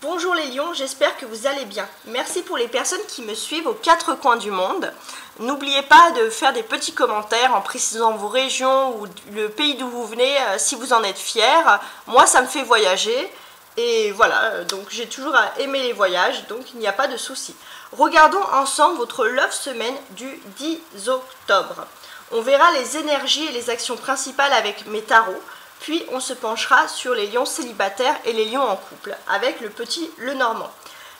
Bonjour les lions, j'espère que vous allez bien. Merci pour les personnes qui me suivent aux quatre coins du monde. N'oubliez pas de faire des petits commentaires en précisant vos régions ou le pays d'où vous venez euh, si vous en êtes fiers. Moi, ça me fait voyager. Et voilà, euh, donc j'ai toujours à aimer les voyages, donc il n'y a pas de souci. Regardons ensemble votre Love Semaine du 10 octobre. On verra les énergies et les actions principales avec mes tarots. Puis on se penchera sur les lions célibataires et les lions en couple avec le petit Le Normand.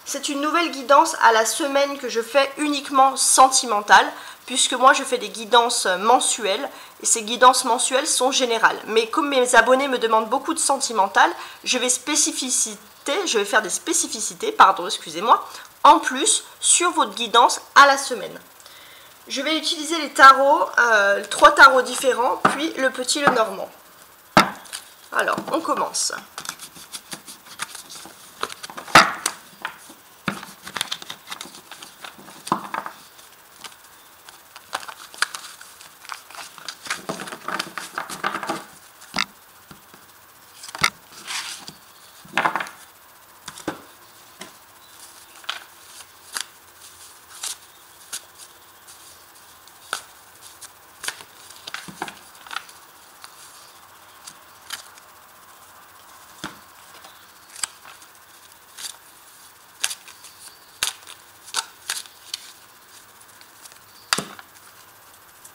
C'est une nouvelle guidance à la semaine que je fais uniquement sentimentale, puisque moi je fais des guidances mensuelles, et ces guidances mensuelles sont générales. Mais comme mes abonnés me demandent beaucoup de sentimental, je vais spécificité, je vais faire des spécificités, pardon, excusez-moi, en plus sur votre guidance à la semaine. Je vais utiliser les tarots, euh, trois tarots différents, puis le petit Le Normand. Alors, on commence.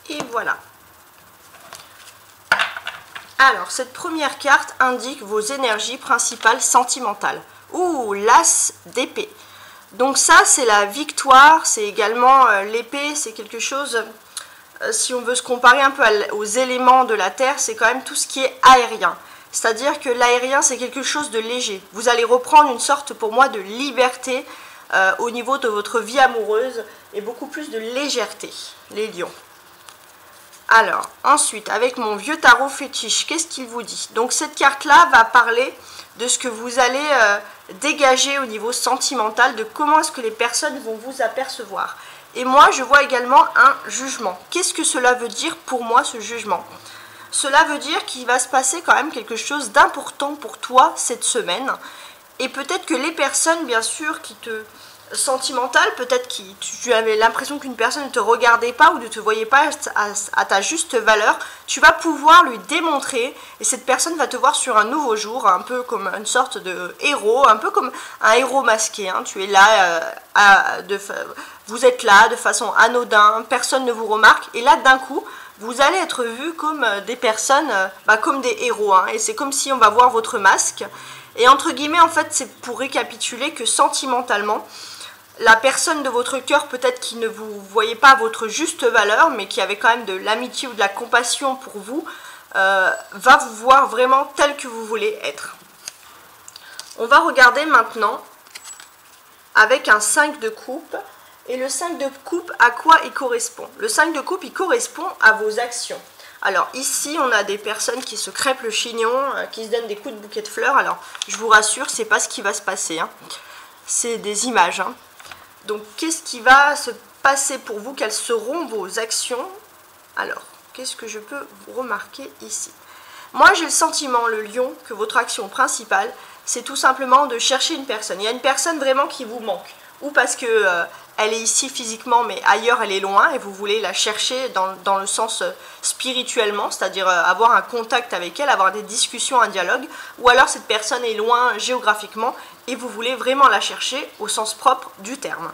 Et voilà. Alors, cette première carte indique vos énergies principales sentimentales. Ouh, l'as d'épée. Donc ça, c'est la victoire, c'est également euh, l'épée, c'est quelque chose, euh, si on veut se comparer un peu aux éléments de la Terre, c'est quand même tout ce qui est aérien. C'est-à-dire que l'aérien, c'est quelque chose de léger. Vous allez reprendre une sorte, pour moi, de liberté euh, au niveau de votre vie amoureuse et beaucoup plus de légèreté, les lions. Alors, ensuite, avec mon vieux tarot fétiche, qu'est-ce qu'il vous dit? Donc, cette carte-là va parler de ce que vous allez euh, dégager au niveau sentimental, de comment est-ce que les personnes vont vous apercevoir. Et moi, je vois également un jugement. Qu'est-ce que cela veut dire pour moi, ce jugement? Cela veut dire qu'il va se passer quand même quelque chose d'important pour toi cette semaine. Et peut-être que les personnes, bien sûr, qui te sentimental, peut-être que tu avais l'impression qu'une personne ne te regardait pas ou ne te voyait pas à, ta juste valeur, tu vas pouvoir lui démontrer et cette personne va te voir sur un nouveau jour, un peu comme une sorte de héros, un peu comme un héros masqué. Hein. Tu es là, euh, de, vous êtes là de façon anodin, personne ne vous remarque et là d'un coup, vous allez être vu comme euh, des personnes, euh, bah, comme des héros. Hein. et c'est comme si on va voir votre masque. Et entre guillemets, en fait, c'est pour récapituler que sentimentalement, la personne de votre cœur, peut-être qui ne vous voyait pas votre juste valeur, mais qui avait quand même de l'amitié ou de la compassion pour vous, euh, va vous voir vraiment tel que vous voulez être. On va regarder maintenant avec un 5 de coupe. Et le 5 de coupe, à quoi il correspond? Le 5 de coupe, il correspond à vos actions. Alors ici, on a des personnes qui se crêpent le chignon, euh, qui se donnent des coups de bouquet de fleurs. Alors, je vous rassure, c'est pas ce qui va se passer. Hein. C'est des images. Hein. Donc, qu'est-ce qui va se passer pour vous? Quelles seront vos actions? Alors, qu'est-ce que je peux remarquer ici? Moi, j'ai le sentiment, le lion, que votre action principale, c'est tout simplement de chercher une personne. Il y a une personne vraiment qui vous manque. Ou parce que euh, elle est ici physiquement, mais ailleurs elle est loin, et vous voulez la chercher dans, le sens euh, spirituellement, c'est-à-dire euh, avoir un contact avec elle, avoir des discussions, un dialogue, ou alors cette personne est loin géographiquement, et vous voulez vraiment la chercher au sens propre du terme.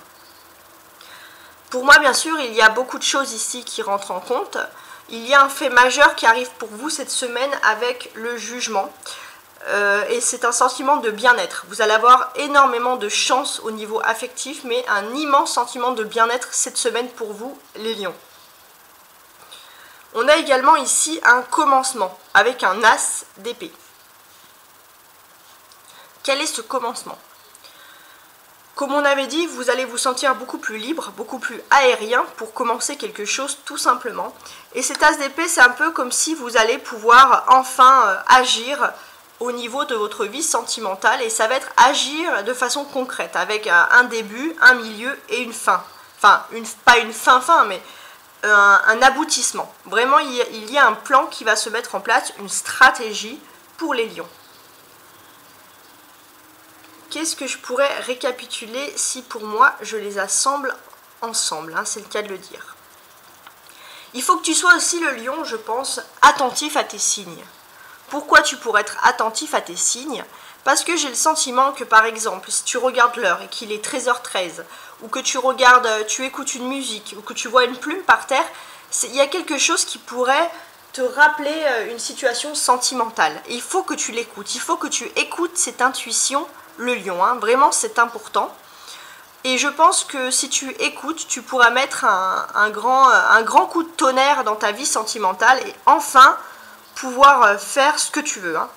Pour moi, bien sûr, il y a beaucoup de choses ici qui rentrent en compte. Il y a un fait majeur qui arrive pour vous cette semaine avec le jugement. Euh, et c'est un sentiment de bien-être. Vous allez avoir énormément de chance au niveau affectif, mais un immense sentiment de bien-être cette semaine pour vous, les lions. On a également ici un commencement avec un as d'épée. Quel est ce commencement? Comme on avait dit, vous allez vous sentir beaucoup plus libre, beaucoup plus aérien pour commencer quelque chose tout simplement. Et cet as d'épée, c'est un peu comme si vous allez pouvoir enfin euh, agir au niveau de votre vie sentimentale et ça va être agir de façon concrète avec un, début, un milieu et une fin. Enfin, pas une fin fin, mais un, aboutissement. Vraiment, il y, a, il y a un plan qui va se mettre en place, une stratégie pour les lions. qu'est-ce que je pourrais récapituler si pour moi je les assemble ensemble hein, C'est le cas de le dire. Il faut que tu sois aussi le lion, je pense, attentif à tes signes. Pourquoi tu pourrais être attentif à tes signes? Parce que j'ai le sentiment que par exemple, si tu regardes l'heure et qu'il est 13h13, ou que tu regardes, tu écoutes une musique, ou que tu vois une plume par terre, il y a quelque chose qui pourrait te rappeler euh, une situation sentimentale. il faut que tu l'écoutes, il faut que tu écoutes cette intuition, le lion, hein. vraiment c'est important. Et je pense que si tu écoutes, tu pourras mettre un, un grand coup de tonnerre dans ta vie sentimentale et enfin pouvoir euh, faire ce que tu veux. Hein.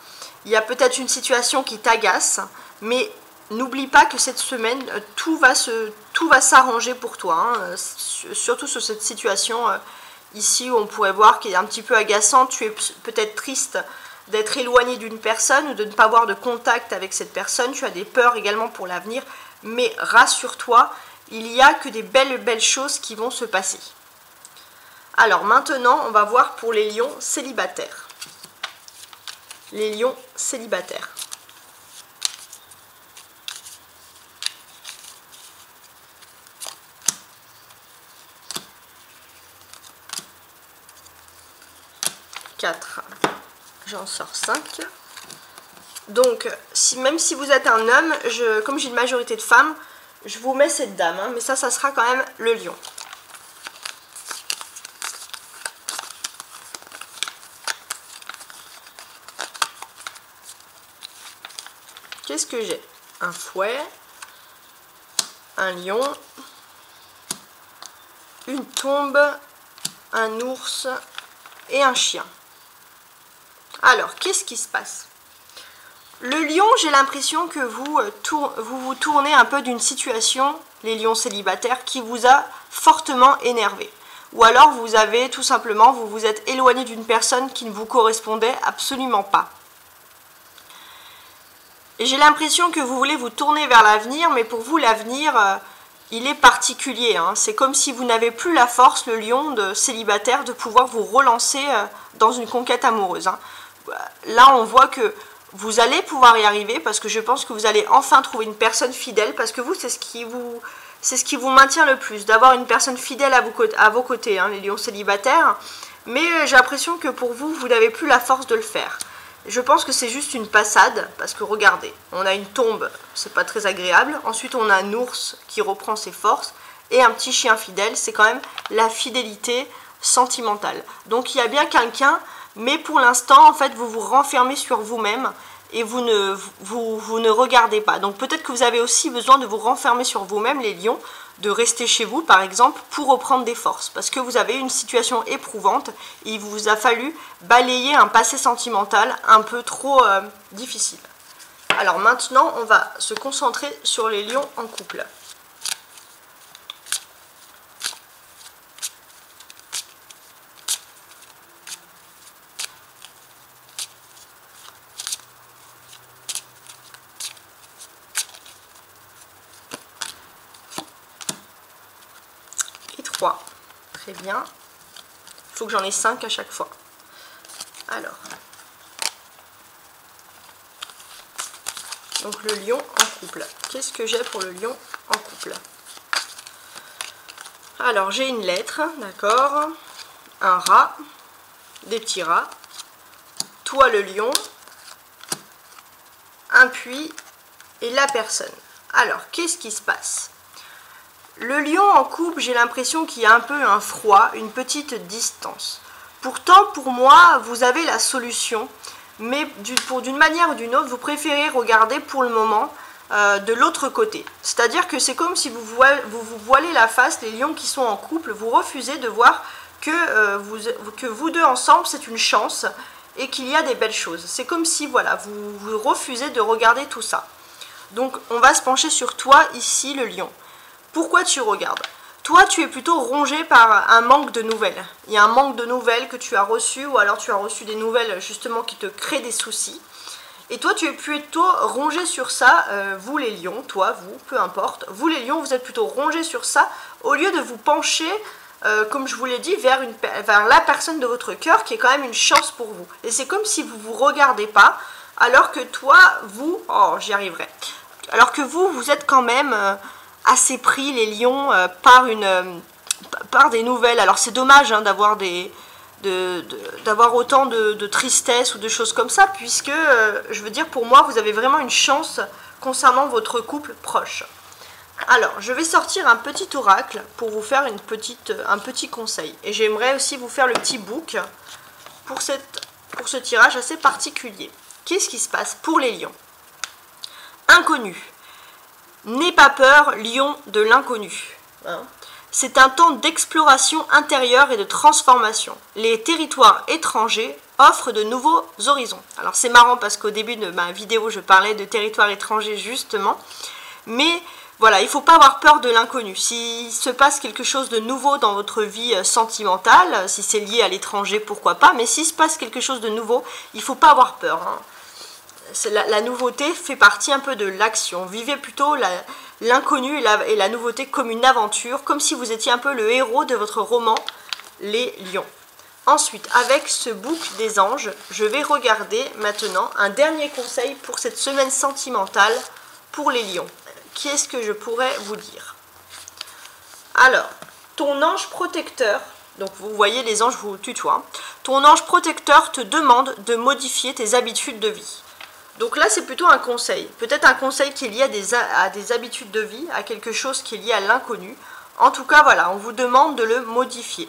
Il y a peut-être une situation qui t'agace, mais n'oublie pas que cette semaine, euh, tout va s'arranger pour toi. Hein. Surtout sur cette situation ici où on pourrait voir qu'il est un petit peu agaçant, tu es peut-être triste d'être éloigné d'une personne ou de ne pas avoir de contact avec cette personne, tu as des peurs également pour l'avenir, mais rassure-toi, il n'y a que des belles belles choses qui vont se passer. Alors maintenant, on va voir pour les lions célibataires. Les lions célibataires. 4. J'en sors 5. Donc, si, même si vous êtes un homme, comme j'ai une majorité de femmes, je vous mets cette dame. Hein, mais ça, ça sera quand même le lion. Qu'est-ce que j'ai? Un fouet, un lion, une tombe, un ours et un chien. Alors, qu'est-ce qui se passe? Le lion, j'ai l'impression que vous, euh, vous vous tournez un peu d'une situation, les lions célibataires, qui vous a fortement énervé. Ou alors vous avez tout simplement, vous vous êtes éloigné d'une personne qui ne vous correspondait absolument pas. J'ai l'impression que vous voulez vous tourner vers l'avenir, mais pour vous, l'avenir, euh, il est particulier. Hein. C'est comme si vous n'avez plus la force, le lion de célibataire, de pouvoir vous relancer euh, dans une conquête amoureuse. Hein là, on voit que vous allez pouvoir y arriver parce que je pense que vous allez enfin trouver une personne fidèle parce que vous, c'est ce qui vous, maintient le plus, d'avoir une personne fidèle à, vos côtés, hein, les lions célibataires. Mais euh, j'ai l'impression que pour vous, vous n'avez plus la force de le faire. Je pense que c'est juste une passade, parce que regardez, on a une tombe, c'est pas très agréable. Ensuite, on a un ours qui reprend ses forces. Et un petit chien fidèle, c'est quand même la fidélité sentimentale. Donc il y a bien quelqu'un mais pour l'instant, en fait, vous vous renfermez sur vous-même et vous ne, vous, ne regardez pas. Donc peut-être que vous avez aussi besoin de vous renfermer sur vous-même, les lions, de rester chez vous, par exemple, pour reprendre des forces. Parce que vous avez une situation éprouvante et il vous a fallu balayer un passé sentimental un peu trop euh, difficile. Alors maintenant, on va se concentrer sur les lions en couple. 3. Très bien. Il faut que j'en ai 5 à chaque fois. Alors. Donc le lion en couple. Qu'est-ce que j'ai pour le lion en couple? Alors j'ai une lettre, d'accord? Un rat, des petits rats, toi le lion, un puits et la personne. Alors, qu'est-ce qui se passe? Le lion en couple, j'ai l'impression qu'il y a un peu un froid, une petite distance. Pourtant, pour moi, vous avez la solution, mais d'une manière ou d'une autre, vous préférez regarder pour le moment euh, de l'autre côté. C'est-à-dire que c'est comme si vous, vous voilez la face, les lions qui sont en couple, vous refusez de voir que, euh, vous, que vous deux ensemble, c'est une chance et qu'il y a des belles choses. C'est comme si, voilà, vous refusez de regarder tout ça. Donc, on va se pencher sur toi, ici, le lion. Pourquoi tu regardes? Toi, tu es plutôt rongé par un manque de nouvelles. Il y a un manque de nouvelles que tu as reçues, ou alors tu as reçu des nouvelles justement qui te créent des soucis. Et toi, tu es plutôt rongé sur ça, euh, vous les lions, toi, vous, peu importe. Vous les lions, vous êtes plutôt rongé sur ça, au lieu de vous pencher, euh, comme je vous l'ai dit, vers, la personne de votre cœur, qui est quand même une chance pour vous. Et c'est comme si vous ne vous regardez pas, alors que toi, vous, oh, j'y arriverai Alors que vous, vous êtes quand même euh, assez pris, les lions, euh, par, une, euh, par des nouvelles. Alors c'est dommage hein, d'avoir autant de, tristesse ou de choses comme ça, puisque, je veux dire, pour moi, vous avez vraiment une chance concernant votre couple proche. Alors, je vais sortir un petit oracle pour vous faire un petit conseil. Et j'aimerais aussi vous faire le petit book pour, pour ce tirage assez particulier. Qu'est-ce qui se passe pour les lions? Inconnu. N'aie pas peur, lion de l'inconnu. Hein. C'est un temps d'exploration intérieure et de transformation. Les territoires étrangers offrent de nouveaux horizons. Alors c'est marrant parce qu'au début de ma vidéo, je parlais de territoires étrangers justement. Mais voilà, il ne faut pas avoir peur de l'inconnu. S'il se passe quelque chose de nouveau dans votre vie euh, sentimentale, si c'est lié à l'étranger, pourquoi pas, mais s'il se passe quelque chose de nouveau, il ne faut pas avoir peur. Hein. La, nouveauté fait partie un peu de l'action. Vivez plutôt l'inconnu et la, et la nouveauté comme une aventure, comme si vous étiez un peu le héros de votre roman Les Lions. Ensuite, avec ce bouc des anges, je vais regarder maintenant un dernier conseil pour cette semaine sentimentale pour les lions qu'est-ce que je pourrais vous dire? Alors, ton ange protecteur, donc vous voyez les anges vous tutoient, ton ange protecteur te demande de modifier tes habitudes de vie. Donc là, c'est plutôt un conseil. Peut-être un conseil qui est lié à des, habitudes de vie, à quelque chose qui est lié à l'inconnu. En tout cas, voilà, on vous demande de le modifier.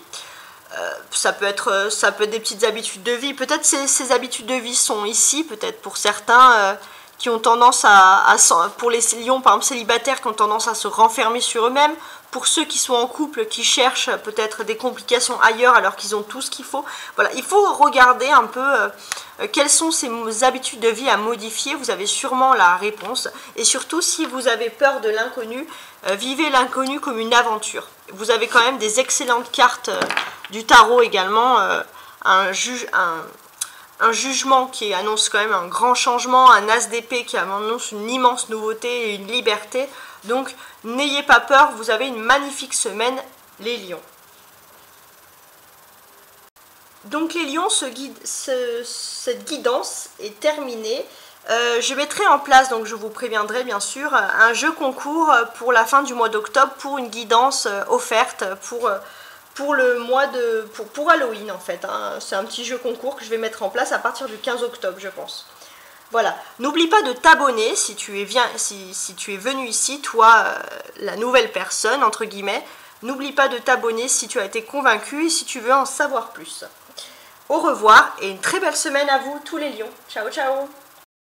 Euh, ça, peut être, ça peut des petites habitudes de vie. Peut-être ces, ces habitudes de vie sont ici, peut-être pour certains. Euh, qui ont tendance à, pour les lions par exemple célibataires qui ont tendance à se renfermer sur eux-mêmes, pour ceux qui sont en couple, qui cherchent peut-être des complications ailleurs alors qu'ils ont tout ce qu'il faut. Voilà, il faut regarder un peu euh, euh, quelles sont ces habitudes de vie à modifier. Vous avez sûrement la réponse. Et surtout, si vous avez peur de l'inconnu, euh, vivez l'inconnu comme une aventure. Vous avez quand même des excellentes cartes du tarot également. un juge, un, un jugement qui annonce quand même un grand changement, un as d'épée qui annonce une immense nouveauté et une liberté. Donc n'ayez pas peur, vous avez une magnifique semaine, les lions. Donc les lions, cette guidance est terminée. Euh, je mettrai en place, donc je vous préviendrai bien sûr, un jeu concours pour la fin du mois d'octobre pour une guidance euh, offerte pour euh, pour le mois de... pour, Halloween en fait. Hein. C'est un petit jeu concours que je vais mettre en place à partir du 15 octobre je pense. Voilà, n'oublie pas de t'abonner si, tu es si, si tu es venu ici, toi, euh, la nouvelle personne, entre guillemets. N'oublie pas de t'abonner si tu as été convaincu et si tu veux en savoir plus. Au revoir et une très belle semaine à vous tous les lions. Ciao ciao